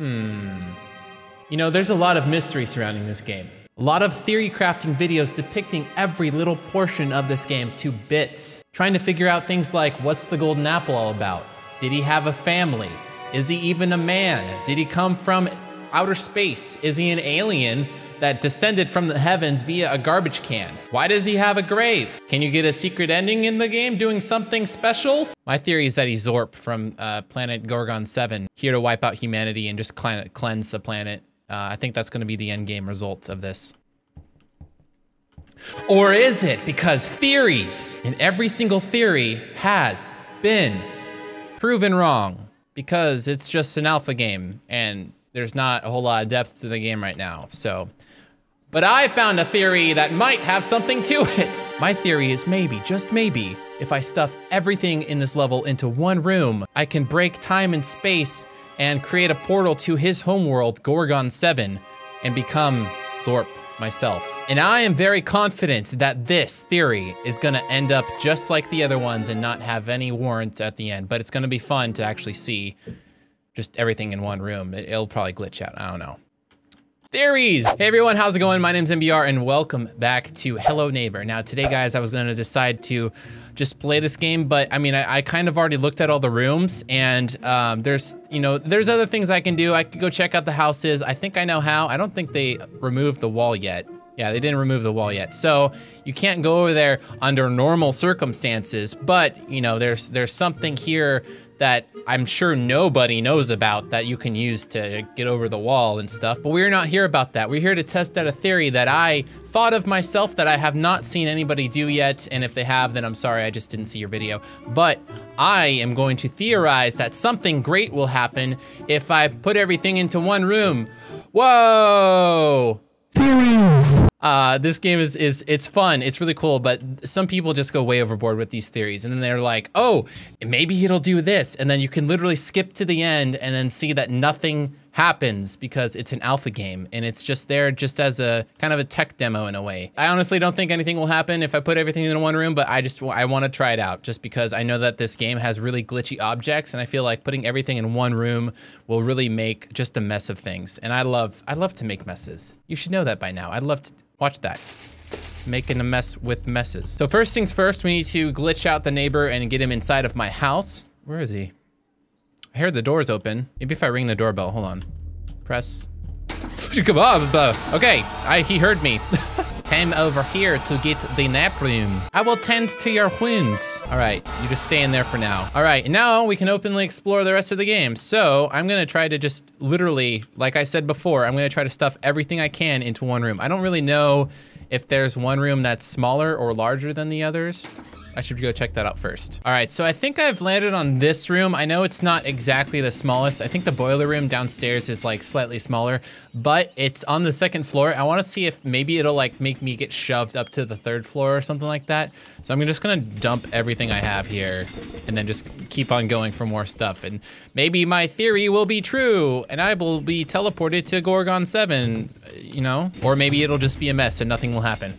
Hmm. You know, there's a lot of mystery surrounding this game. A lot of theory crafting videos depicting every little portion of this game to bits. Trying to figure out things like what's the golden apple all about? Did he have a family? Is he even a man? Did he come from outer space? Is he an alien that descended from the heavens via a garbage can? Why does he have a grave? Can you get a secret ending in the game doing something special? My theory is that he's Zorp from uh, planet Gorgon 7, here to wipe out humanity and just cleanse the planet. Uh, I think that's going to be the end game result of this. Or is it because theories, and every single theory has been proven wrong because it's just an alpha game and there's not a whole lot of depth to the game right now. So, but I found a theory that might have something to it. My theory is maybe, just maybe, if I stuff everything in this level into one room, I can break time and space and create a portal to his homeworld, Gorgon 7, and become Zorp myself. And I am very confident that this theory is gonna end up just like the other ones and not have any warrant at the end, but it's gonna be fun to actually see just everything in one room. It'll probably glitch out, I don't know. Theories! Hey everyone, how's it going? My name's eMBeaR and welcome back to Hello Neighbor. Now today guys, I was gonna decide to just play this game, but I mean, I, I kind of already looked at all the rooms and um, there's, you know, there's other things I can do. I could go check out the houses. I think I know how. I don't think they removed the wall yet. Yeah, they didn't remove the wall yet. So you can't go over there under normal circumstances, but you know, there's there's something here that I'm sure nobody knows about that you can use to get over the wall and stuff. But we're not here about that. We're here to test out a theory that I thought of myself that I have not seen anybody do yet. And if they have, then I'm sorry, I just didn't see your video. But I am going to theorize that something great will happen if I put everything into one room. Whoa! Theories! Uh, this game is, is, it's fun, it's really cool, but some people just go way overboard with these theories and then they're like, oh, maybe it'll do this. And then you can literally skip to the end and then see that nothing happens because it's an alpha game and it's just there just as a kind of a tech demo in a way. I honestly don't think anything will happen if I put everything in one room, but I just, I want to try it out just because I know that this game has really glitchy objects and I feel like putting everything in one room will really make just a mess of things. And I love, I love to make messes. You should know that by now. I'd love to, Watch that. Making a mess with messes. So first things first, we need to glitch out the neighbor and get him inside of my house. Where is he? I heard the doors open. Maybe if I ring the doorbell, hold on. Press. Come on, okay, I, he heard me. Came over here to get the nap room. I will tend to your wounds. All right, you just stay in there for now. All right, now we can openly explore the rest of the game. So I'm gonna try to just literally, like I said before, I'm gonna try to stuff everything I can into one room. I don't really know if there's one room that's smaller or larger than the others. I should go check that out first. All right, so I think I've landed on this room. I know it's not exactly the smallest. I think the boiler room downstairs is like slightly smaller, but it's on the second floor. I wanna see if maybe it'll like make me get shoved up to the third floor or something like that. So I'm just gonna dump everything I have here and then just keep on going for more stuff. And maybe my theory will be true and I will be teleported to Gorgon 7, uh, you know? Or maybe it'll just be a mess and nothing will happen.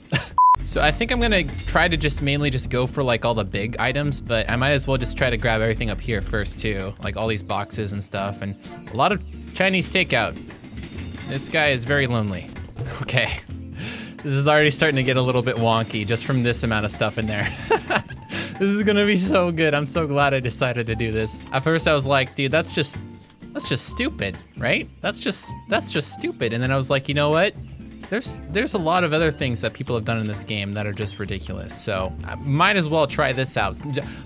So I think I'm gonna try to just mainly just go for like all the big items, but I might as well just try to grab everything up here first too. Like all these boxes and stuff and a lot of Chinese takeout. This guy is very lonely. Okay. This is already starting to get a little bit wonky just from this amount of stuff in there. this is gonna be so good. I'm so glad I decided to do this. At first I was like, dude, that's just, that's just stupid, right? That's just, that's just stupid. And then I was like, you know what? There's there's a lot of other things that people have done in this game that are just ridiculous. So I might as well try this out.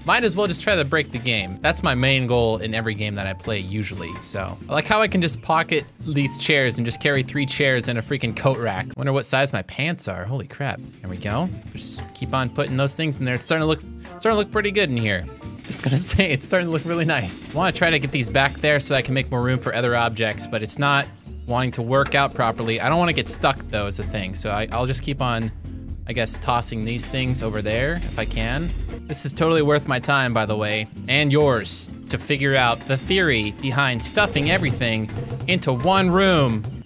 Might as well just try to break the game. That's my main goal in every game that I play usually. So I like how I can just pocket these chairs and just carry three chairs in a freaking coat rack. Wonder what size my pants are. Holy crap. There we go. Just keep on putting those things in there. It's starting to look starting to look pretty good in here just gonna say it's starting to look really nice. I wanna try to get these back there so I can make more room for other objects, but it's not wanting to work out properly. I don't want to get stuck though is the thing. So I, I'll just keep on, I guess, tossing these things over there if I can. This is totally worth my time, by the way, and yours, to figure out the theory behind stuffing everything into one room.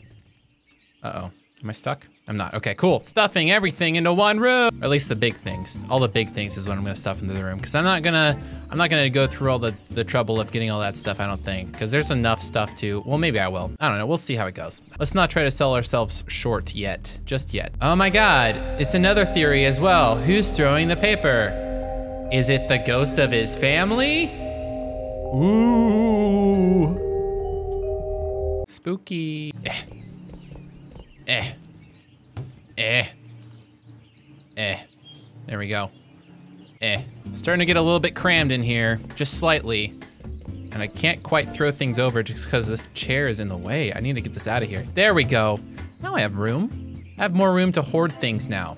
Uh-oh, am I stuck? I'm not. Okay, cool. Stuffing everything into one room. Or at least the big things. All the big things is what I'm gonna stuff into the room. Cause I'm not gonna, I'm not gonna go through all the, the trouble of getting all that stuff, I don't think. Cause there's enough stuff to, well, maybe I will. I don't know, we'll see how it goes. Let's not try to sell ourselves short yet, just yet. Oh my God, it's another theory as well. Who's throwing the paper? Is it the ghost of his family? Ooh. Spooky. Eh. Eh. Eh. Eh. There we go. Eh. Starting to get a little bit crammed in here, just slightly. And I can't quite throw things over just because this chair is in the way. I need to get this out of here. There we go. Now I have room. I have more room to hoard things now.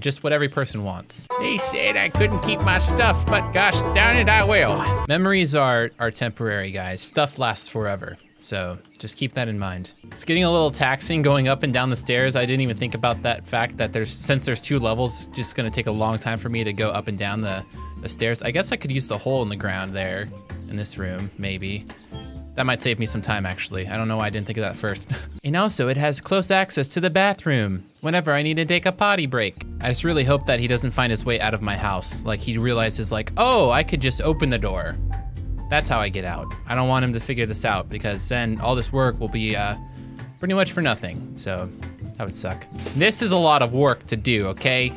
Just what every person wants. They said I couldn't keep my stuff, but gosh darn it, I will. Memories are, are temporary, guys. Stuff lasts forever. So just keep that in mind. It's getting a little taxing going up and down the stairs. I didn't even think about that fact that there's, since there's two levels, just gonna take a long time for me to go up and down the, the stairs. I guess I could use the hole in the ground there in this room, maybe. That might save me some time, actually. I don't know why I didn't think of that first. and also, it has close access to the bathroom whenever I need to take a potty break. I just really hope that he doesn't find his way out of my house. Like, he realizes, like, oh, I could just open the door. That's how I get out. I don't want him to figure this out because then all this work will be uh, pretty much for nothing. So that would suck. This is a lot of work to do, okay?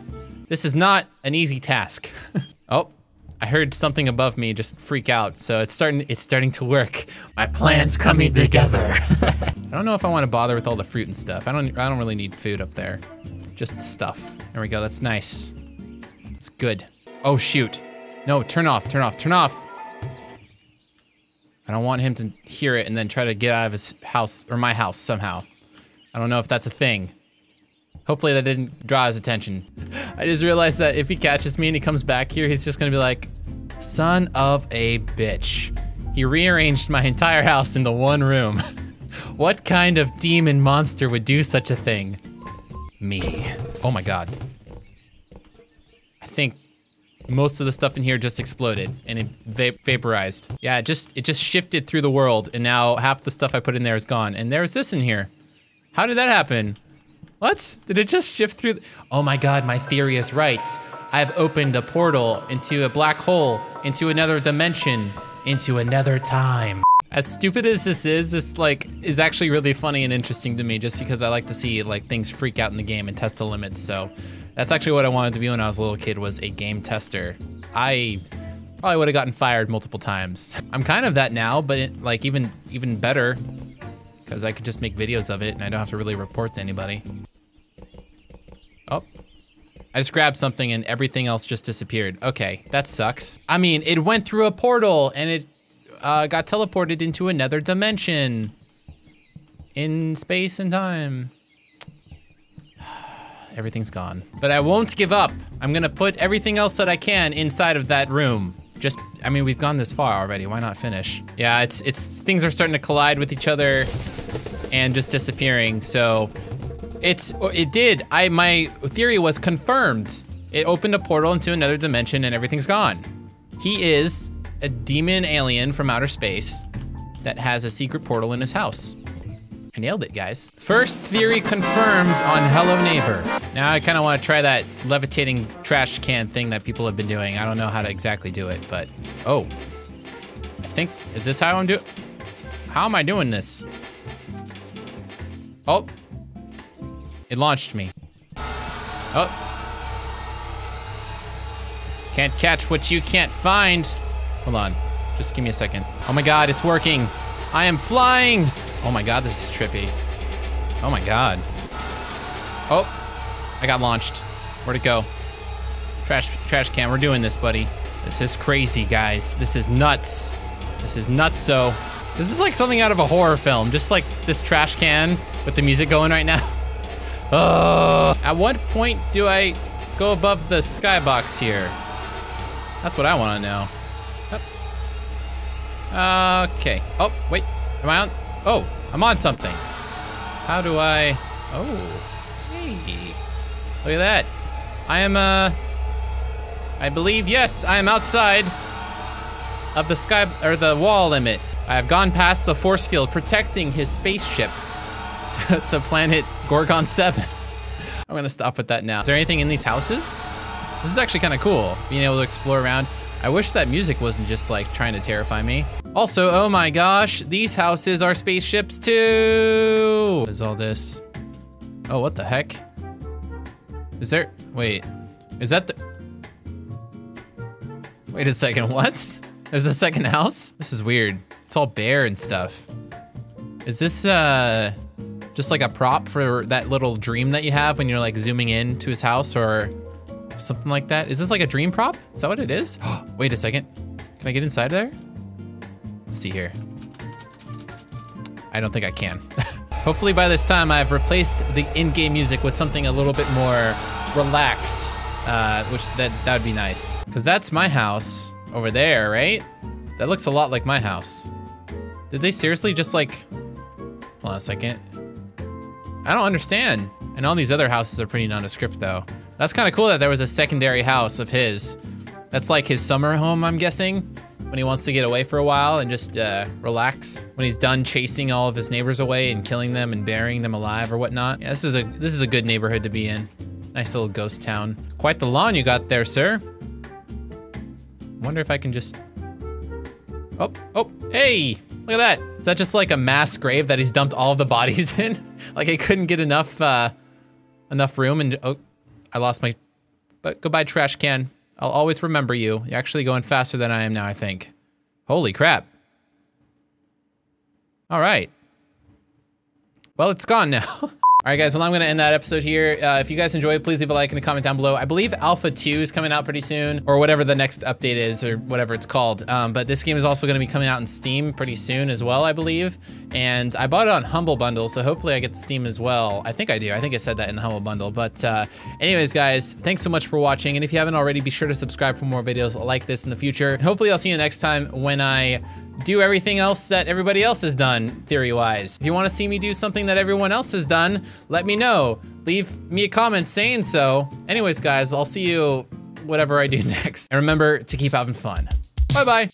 This is not an easy task. oh, I heard something above me just freak out. So it's starting it's starting to work. My plan's coming together. I don't know if I want to bother with all the fruit and stuff. I don't I don't really need food up there. Just stuff. There we go. That's nice. It's good. Oh shoot. No, turn off, turn off, turn off. I don't want him to hear it and then try to get out of his house or my house somehow. I don't know if that's a thing. Hopefully that didn't draw his attention. I just realized that if he catches me and he comes back here, he's just gonna be like, son of a bitch. He rearranged my entire house into one room. what kind of demon monster would do such a thing? Me. Oh my god. I think most of the stuff in here just exploded and it va vaporized. Yeah, it just it just shifted through the world and now half the stuff I put in there is gone. And there's this in here. How did that happen? What? Did it just shift through? Oh my god, my theory is right. I've opened a portal into a black hole, into another dimension, into another time. As stupid as this is, this like is actually really funny and interesting to me just because I like to see like things freak out in the game and test the limits. So that's actually what I wanted to be when I was a little kid was a game tester. I probably would have gotten fired multiple times. I'm kind of that now, but it, like even even better because I could just make videos of it and I don't have to really report to anybody. Oh, I just grabbed something and everything else just disappeared. Okay, that sucks. I mean, it went through a portal and it uh, got teleported into another dimension in space and time everything's gone. But I won't give up. I'm gonna put everything else that I can inside of that room. Just, I mean, we've gone this far already. Why not finish? Yeah, it's, it's, things are starting to collide with each other and just disappearing. So it's, oh, it did. I, my theory was confirmed. It opened a portal into another dimension and everything's gone. He is a demon alien from outer space that has a secret portal in his house. I nailed it, guys. First theory confirmed on Hello Neighbor. Now I kind of want to try that levitating trash can thing that people have been doing. I don't know how to exactly do it, but... Oh. I think... Is this how I'm doing... How am I doing this? Oh. It launched me. Oh. Can't catch what you can't find. Hold on. Just give me a second. Oh my god, it's working. I am flying. Oh my god, this is trippy. Oh my god. Oh, I got launched. Where'd it go? Trash, trash can, we're doing this, buddy. This is crazy, guys. This is nuts. This is nuts. So, This is like something out of a horror film. Just like this trash can with the music going right now. Oh, at what point do I go above the skybox here? That's what I want to know. Okay. Oh, wait. Am I on? Oh, I'm on something. How do I... Oh, hey. Look at that. I am, uh... I believe, yes, I am outside of the sky, or the wall limit. I have gone past the force field protecting his spaceship to, to planet Gorgon 7. I'm gonna stop with that now. Is there anything in these houses? This is actually kind of cool, being able to explore around. I wish that music wasn't just like trying to terrify me. Also, oh my gosh, these houses are spaceships too. What is all this? Oh, what the heck? Is there, wait, is that the, wait a second, what? There's a second house? This is weird. It's all bare and stuff. Is this, uh, just like a prop for that little dream that you have when you're like zooming in to his house or something like that? Is this like a dream prop? Is that what it is? Wait a second. Can I get inside there? Let's see here. I don't think I can. Hopefully by this time I've replaced the in-game music with something a little bit more relaxed, uh, which that, that would be nice. Cause that's my house over there, right? That looks a lot like my house. Did they seriously just like, hold on a second. I don't understand. And all these other houses are pretty nondescript though. That's kind of cool that there was a secondary house of his. That's like his summer home, I'm guessing, when he wants to get away for a while and just uh, relax. When he's done chasing all of his neighbors away and killing them and burying them alive or whatnot. Yeah, this is a this is a good neighborhood to be in. Nice little ghost town. Quite the lawn you got there, sir. Wonder if I can just. Oh, oh, hey! Look at that. Is that just like a mass grave that he's dumped all of the bodies in? like I couldn't get enough uh, enough room and oh, I lost my. But goodbye, trash can. I'll always remember you. You're actually going faster than I am now, I think. Holy crap. All right. Well, it's gone now. All right, guys, well, I'm gonna end that episode here. Uh, if you guys enjoyed, please leave a like and a comment down below. I believe Alpha 2 is coming out pretty soon, or whatever the next update is, or whatever it's called. Um, but this game is also gonna be coming out in Steam pretty soon as well, I believe. And I bought it on Humble Bundle, so hopefully I get the Steam as well. I think I do, I think I said that in the Humble Bundle. But uh, anyways, guys, thanks so much for watching. And if you haven't already, be sure to subscribe for more videos like this in the future. And hopefully I'll see you next time when I do everything else that everybody else has done, theory-wise. If you want to see me do something that everyone else has done, let me know. Leave me a comment saying so. Anyways, guys, I'll see you whatever I do next. And remember to keep having fun. Bye-bye.